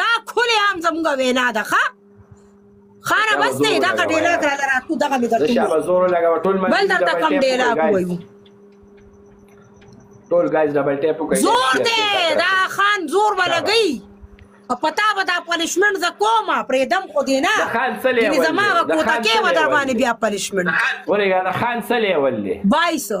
دا کلی عام زموږ وینا ده ښه خاره بس نه دا کا ډیره کړه لرا کو دغه مې درته شابه زور لګا ټول مې بل درته کم ډیره کوي ټول ګایز ډبل ټیپ کوي زور دې دا خان زور ولګي او پتا به دا پنشمنت ز کومه پرې دم خو دی نه خان سلی ولې زما کوته کې و در باندې بیا پنشمنت ورګه خان سلی ولې 22